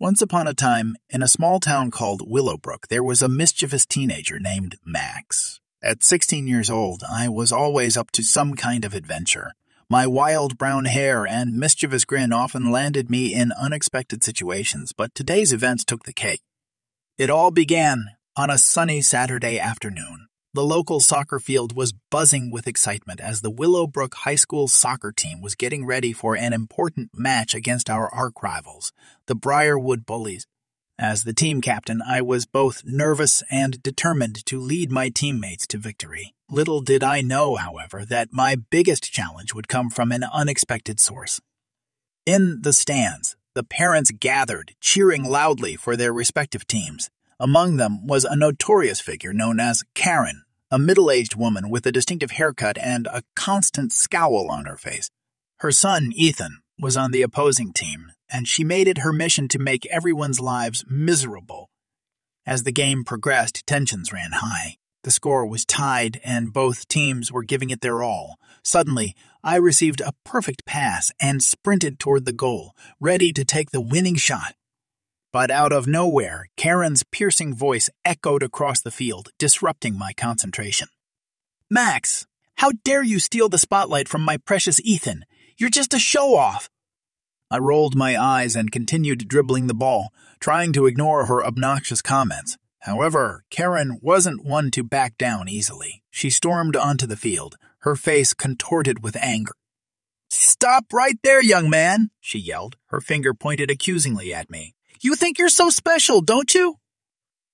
Once upon a time, in a small town called Willowbrook, there was a mischievous teenager named Max. At 16 years old, I was always up to some kind of adventure. My wild brown hair and mischievous grin often landed me in unexpected situations, but today's events took the cake. It all began on a sunny Saturday afternoon. The local soccer field was buzzing with excitement as the Willowbrook High School soccer team was getting ready for an important match against our arch rivals, the Briarwood Bullies. As the team captain, I was both nervous and determined to lead my teammates to victory. Little did I know, however, that my biggest challenge would come from an unexpected source. In the stands, the parents gathered, cheering loudly for their respective teams. Among them was a notorious figure known as Karen, a middle aged woman with a distinctive haircut and a constant scowl on her face. Her son, Ethan, was on the opposing team, and she made it her mission to make everyone's lives miserable. As the game progressed, tensions ran high. The score was tied, and both teams were giving it their all. Suddenly, I received a perfect pass and sprinted toward the goal, ready to take the winning shot. But out of nowhere, Karen's piercing voice echoed across the field, disrupting my concentration. Max, how dare you steal the spotlight from my precious Ethan? You're just a show off. I rolled my eyes and continued dribbling the ball, trying to ignore her obnoxious comments. However, Karen wasn't one to back down easily. She stormed onto the field, her face contorted with anger. Stop right there, young man, she yelled, her finger pointed accusingly at me. You think you're so special, don't you?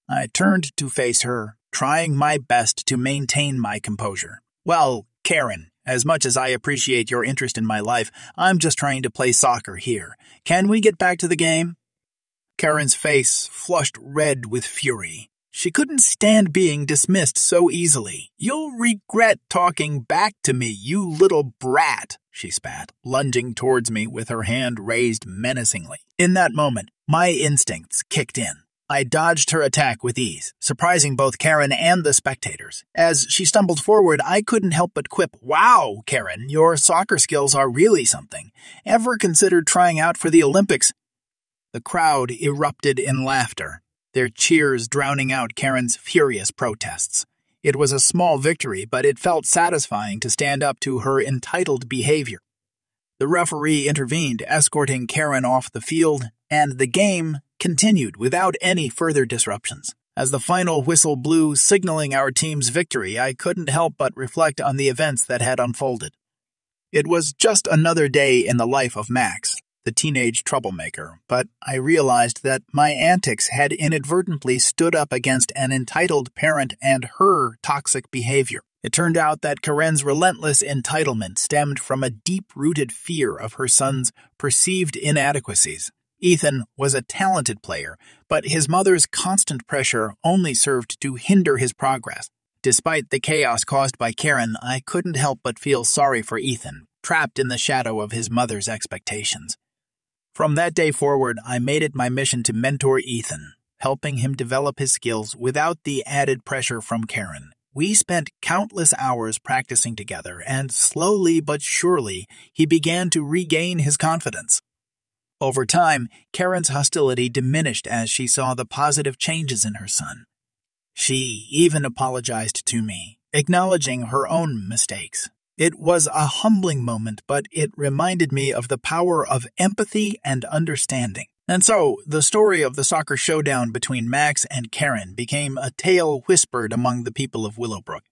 I turned to face her, trying my best to maintain my composure. Well, Karen, as much as I appreciate your interest in my life, I'm just trying to play soccer here. Can we get back to the game? Karen's face flushed red with fury. She couldn't stand being dismissed so easily. You'll regret talking back to me, you little brat, she spat, lunging towards me with her hand raised menacingly. In that moment, my instincts kicked in. I dodged her attack with ease, surprising both Karen and the spectators. As she stumbled forward, I couldn't help but quip, Wow, Karen, your soccer skills are really something. Ever considered trying out for the Olympics? The crowd erupted in laughter, their cheers drowning out Karen's furious protests. It was a small victory, but it felt satisfying to stand up to her entitled behavior. The referee intervened, escorting Karen off the field, and the game continued without any further disruptions. As the final whistle blew, signaling our team's victory, I couldn't help but reflect on the events that had unfolded. It was just another day in the life of Max, the teenage troublemaker, but I realized that my antics had inadvertently stood up against an entitled parent and her toxic behavior. It turned out that Karen's relentless entitlement stemmed from a deep rooted fear of her son's perceived inadequacies. Ethan was a talented player, but his mother's constant pressure only served to hinder his progress. Despite the chaos caused by Karen, I couldn't help but feel sorry for Ethan, trapped in the shadow of his mother's expectations. From that day forward, I made it my mission to mentor Ethan, helping him develop his skills without the added pressure from Karen. We spent countless hours practicing together, and slowly but surely, he began to regain his confidence. Over time, Karen's hostility diminished as she saw the positive changes in her son. She even apologized to me, acknowledging her own mistakes. It was a humbling moment, but it reminded me of the power of empathy and understanding. And so, the story of the soccer showdown between Max and Karen became a tale whispered among the people of Willowbrook.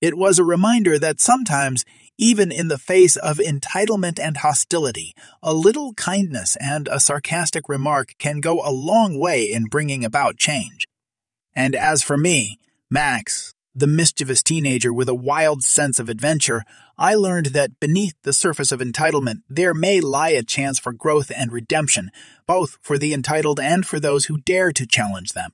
It was a reminder that sometimes, even in the face of entitlement and hostility, a little kindness and a sarcastic remark can go a long way in bringing about change. And as for me, Max, the mischievous teenager with a wild sense of adventure, I learned that beneath the surface of entitlement there may lie a chance for growth and redemption, both for the entitled and for those who dare to challenge them.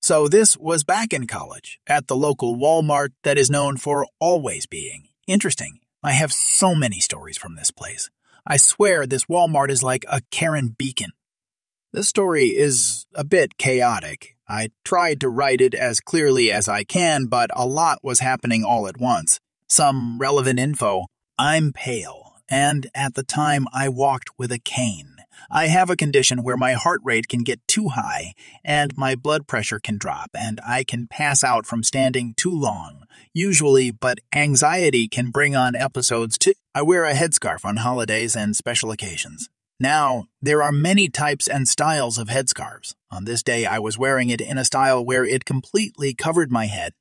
So this was back in college, at the local Walmart that is known for always being interesting. I have so many stories from this place. I swear this Walmart is like a Karen beacon. This story is a bit chaotic, I tried to write it as clearly as I can, but a lot was happening all at once. Some relevant info. I'm pale. and at the time I walked with a cane. I have a condition where my heart rate can get too high and my blood pressure can drop, and I can pass out from standing too long. Usually, but anxiety can bring on episodes too. I wear a headscarf on holidays and special occasions. Now, there are many types and styles of headscarves. On this day, I was wearing it in a style where it completely covered my head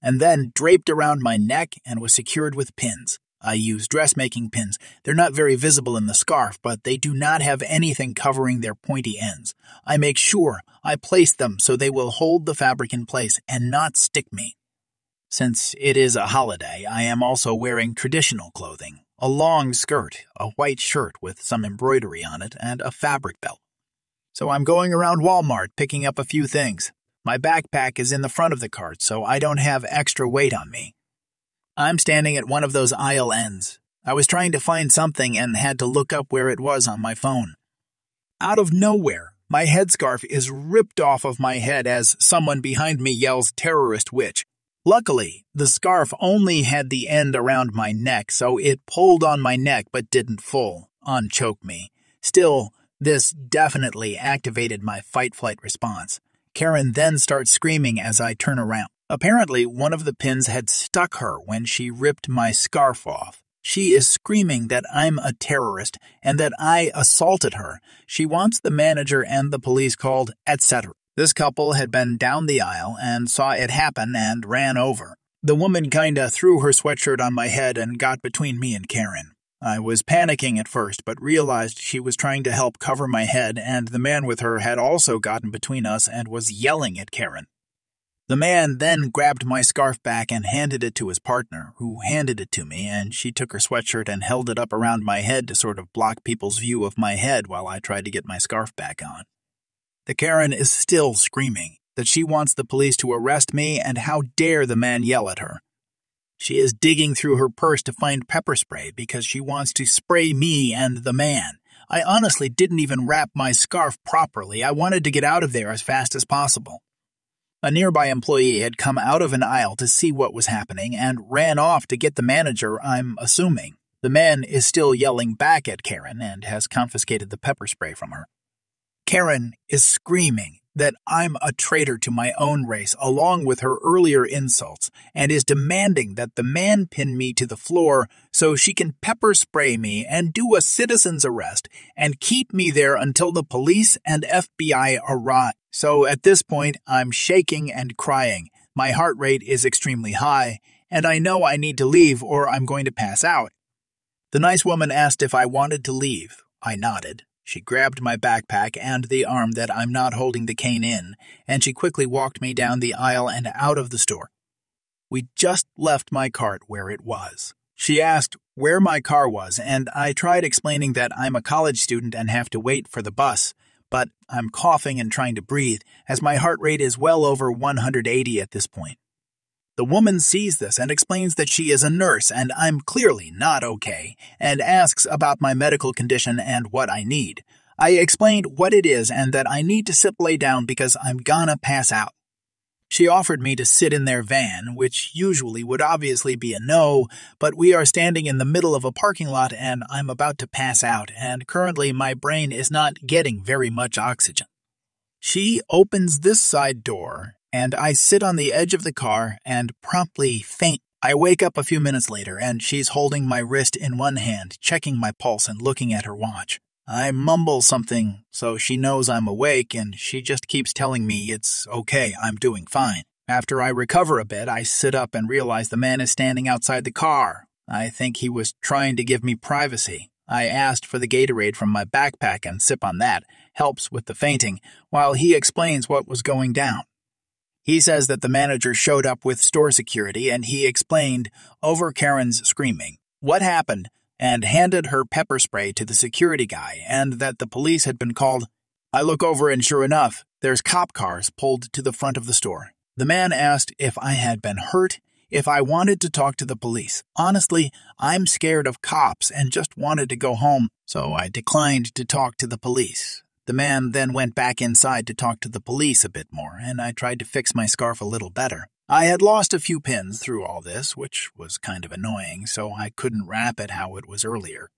and then draped around my neck and was secured with pins. I use dressmaking pins. They're not very visible in the scarf, but they do not have anything covering their pointy ends. I make sure I place them so they will hold the fabric in place and not stick me. Since it is a holiday, I am also wearing traditional clothing a long skirt, a white shirt with some embroidery on it, and a fabric belt. So I'm going around Walmart picking up a few things. My backpack is in the front of the cart, so I don't have extra weight on me. I'm standing at one of those aisle ends. I was trying to find something and had to look up where it was on my phone. Out of nowhere, my headscarf is ripped off of my head as someone behind me yells terrorist witch. Luckily, the scarf only had the end around my neck, so it pulled on my neck but didn't full unchoke me. Still, this definitely activated my fight flight response. Karen then starts screaming as I turn around. Apparently, one of the pins had stuck her when she ripped my scarf off. She is screaming that I'm a terrorist and that I assaulted her. She wants the manager and the police called, etc. This couple had been down the aisle and saw it happen and ran over. The woman kinda threw her sweatshirt on my head and got between me and Karen. I was panicking at first, but realized she was trying to help cover my head, and the man with her had also gotten between us and was yelling at Karen. The man then grabbed my scarf back and handed it to his partner, who handed it to me, and she took her sweatshirt and held it up around my head to sort of block people's view of my head while I tried to get my scarf back on. The Karen is still screaming that she wants the police to arrest me and how dare the man yell at her. She is digging through her purse to find pepper spray because she wants to spray me and the man. I honestly didn't even wrap my scarf properly. I wanted to get out of there as fast as possible. A nearby employee had come out of an aisle to see what was happening and ran off to get the manager, I'm assuming. The man is still yelling back at Karen and has confiscated the pepper spray from her. Karen is screaming that I'm a traitor to my own race, along with her earlier insults, and is demanding that the man pin me to the floor so she can pepper spray me and do a citizen's arrest and keep me there until the police and FBI arrive. So at this point, I'm shaking and crying. My heart rate is extremely high, and I know I need to leave or I'm going to pass out. The nice woman asked if I wanted to leave. I nodded. She grabbed my backpack and the arm that I'm not holding the cane in, and she quickly walked me down the aisle and out of the store. We just left my cart where it was. She asked where my car was, and I tried explaining that I'm a college student and have to wait for the bus, but I'm coughing and trying to breathe, as my heart rate is well over 180 at this point. The woman sees this and explains that she is a nurse and I'm clearly not okay, and asks about my medical condition and what I need. I explained what it is and that I need to sit lay down because I'm gonna pass out. She offered me to sit in their van, which usually would obviously be a no, but we are standing in the middle of a parking lot and I'm about to pass out, and currently my brain is not getting very much oxygen. She opens this side door and I sit on the edge of the car and promptly faint. I wake up a few minutes later, and she's holding my wrist in one hand, checking my pulse and looking at her watch. I mumble something so she knows I'm awake, and she just keeps telling me it's okay, I'm doing fine. After I recover a bit, I sit up and realize the man is standing outside the car. I think he was trying to give me privacy. I asked for the Gatorade from my backpack and sip on that, helps with the fainting, while he explains what was going down. He says that the manager showed up with store security and he explained, over Karen's screaming, what happened and handed her pepper spray to the security guy and that the police had been called. I look over and sure enough, there's cop cars pulled to the front of the store. The man asked if I had been hurt, if I wanted to talk to the police. Honestly, I'm scared of cops and just wanted to go home, so I declined to talk to the police. The man then went back inside to talk to the police a bit more, and I tried to fix my scarf a little better. I had lost a few pins through all this, which was kind of annoying, so I couldn't wrap it how it was earlier.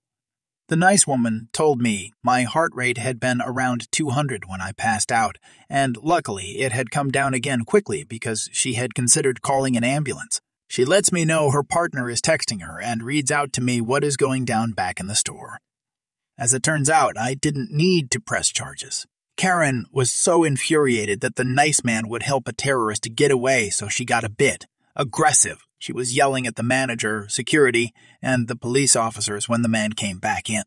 The nice woman told me my heart rate had been around 200 when I passed out, and luckily it had come down again quickly because she had considered calling an ambulance. She lets me know her partner is texting her and reads out to me what is going down back in the store. As it turns out, I didn't need to press charges. Karen was so infuriated that the nice man would help a terrorist to get away, so she got a bit aggressive she was yelling at the manager, security, and the police officers when the man came back in.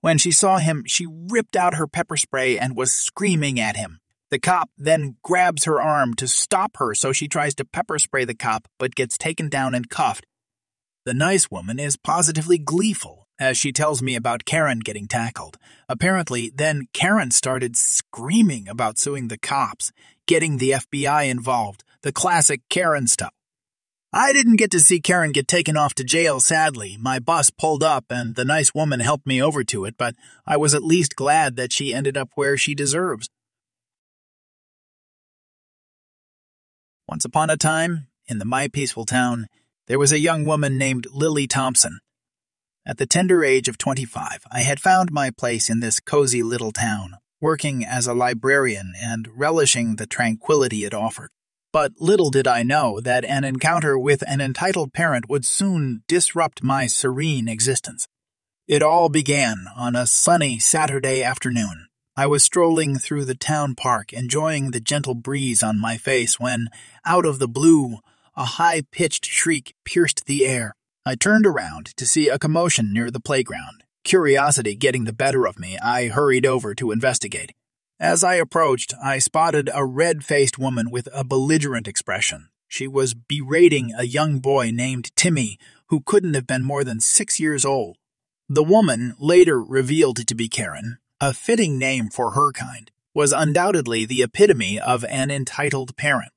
When she saw him, she ripped out her pepper spray and was screaming at him. The cop then grabs her arm to stop her, so she tries to pepper spray the cop but gets taken down and cuffed. The nice woman is positively gleeful as she tells me about Karen getting tackled. Apparently, then Karen started screaming about suing the cops, getting the FBI involved, the classic Karen stuff. I didn't get to see Karen get taken off to jail, sadly. My bus pulled up and the nice woman helped me over to it, but I was at least glad that she ended up where she deserves. Once upon a time, in the My Peaceful Town, there was a young woman named Lily Thompson. At the tender age of 25, I had found my place in this cozy little town, working as a librarian and relishing the tranquility it offered. But little did I know that an encounter with an entitled parent would soon disrupt my serene existence. It all began on a sunny Saturday afternoon. I was strolling through the town park, enjoying the gentle breeze on my face, when, out of the blue, a high pitched shriek pierced the air. I turned around to see a commotion near the playground. Curiosity getting the better of me, I hurried over to investigate. As I approached, I spotted a red faced woman with a belligerent expression. She was berating a young boy named Timmy, who couldn't have been more than six years old. The woman, later revealed to be Karen, a fitting name for her kind, was undoubtedly the epitome of an entitled parent.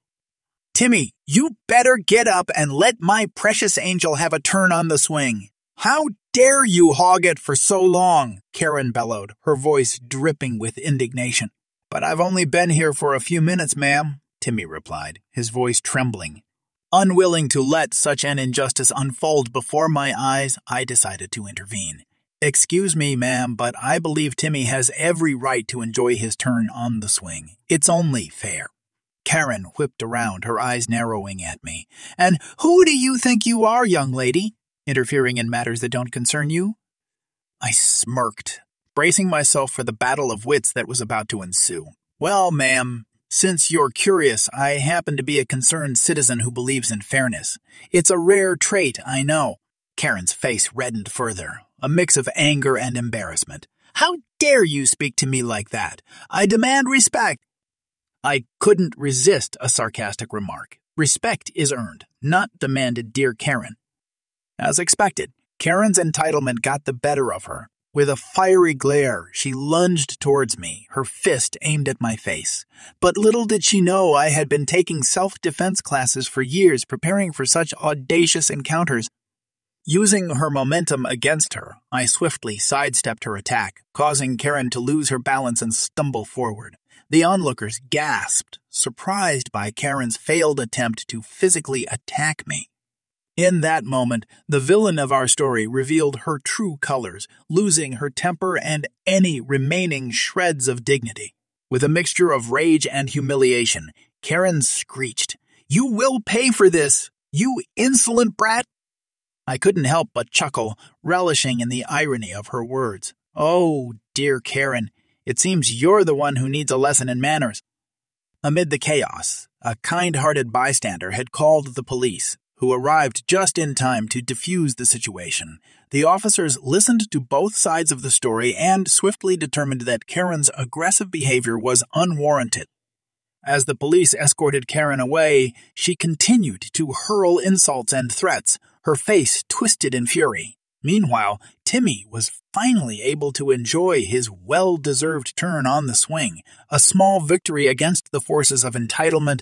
Timmy, you better get up and let my precious angel have a turn on the swing. How dare you hog it for so long? Karen bellowed, her voice dripping with indignation. But I've only been here for a few minutes, ma'am, Timmy replied, his voice trembling. Unwilling to let such an injustice unfold before my eyes, I decided to intervene. Excuse me, ma'am, but I believe Timmy has every right to enjoy his turn on the swing. It's only fair. Karen whipped around, her eyes narrowing at me. And who do you think you are, young lady? interfering in matters that don't concern you? I smirked, bracing myself for the battle of wits that was about to ensue. Well, ma'am, since you're curious, I happen to be a concerned citizen who believes in fairness. It's a rare trait, I know. Karen's face reddened further, a mix of anger and embarrassment. How dare you speak to me like that? I demand respect. I couldn't resist a sarcastic remark. Respect is earned, not demanded, dear Karen. As expected, Karen's entitlement got the better of her. With a fiery glare, she lunged towards me, her fist aimed at my face. But little did she know I had been taking self defense classes for years preparing for such audacious encounters. Using her momentum against her, I swiftly sidestepped her attack, causing Karen to lose her balance and stumble forward. The onlookers gasped, surprised by Karen's failed attempt to physically attack me. In that moment, the villain of our story revealed her true colors, losing her temper and any remaining shreds of dignity. With a mixture of rage and humiliation, Karen screeched, You will pay for this, you insolent brat! I couldn't help but chuckle, relishing in the irony of her words. Oh, dear Karen, it seems you're the one who needs a lesson in manners. Amid the chaos, a kind hearted bystander had called the police, who arrived just in time to defuse the situation. The officers listened to both sides of the story and swiftly determined that Karen's aggressive behavior was unwarranted. As the police escorted Karen away, she continued to hurl insults and threats, her face twisted in fury. Meanwhile, Timmy was finally able to enjoy his well deserved turn on the swing, a small victory against the forces of entitlement,